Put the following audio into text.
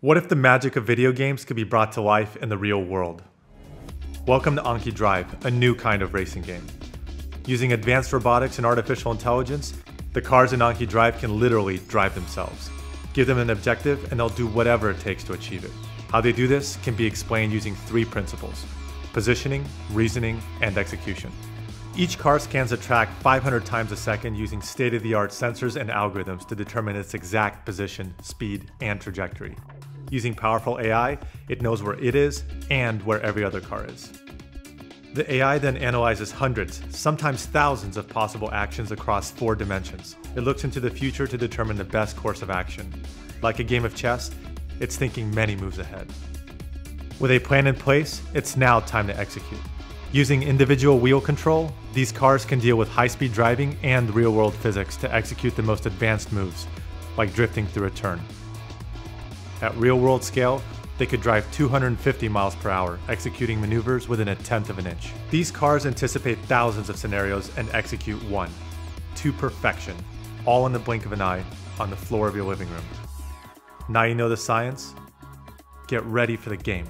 What if the magic of video games could be brought to life in the real world? Welcome to Anki Drive, a new kind of racing game. Using advanced robotics and artificial intelligence, the cars in Anki Drive can literally drive themselves. Give them an objective and they'll do whatever it takes to achieve it. How they do this can be explained using three principles positioning, reasoning, and execution. Each car scans a track 500 times a second using state of the art sensors and algorithms to determine its exact position, speed, and trajectory. Using powerful AI, it knows where it is and where every other car is. The AI then analyzes hundreds, sometimes thousands of possible actions across four dimensions. It looks into the future to determine the best course of action. Like a game of chess, it's thinking many moves ahead. With a plan in place, it's now time to execute. Using individual wheel control, these cars can deal with high-speed driving and real-world physics to execute the most advanced moves, like drifting through a turn. At real-world scale, they could drive 250 miles per hour, executing maneuvers within a tenth of an inch. These cars anticipate thousands of scenarios and execute one, to perfection, all in the blink of an eye, on the floor of your living room. Now you know the science, get ready for the game.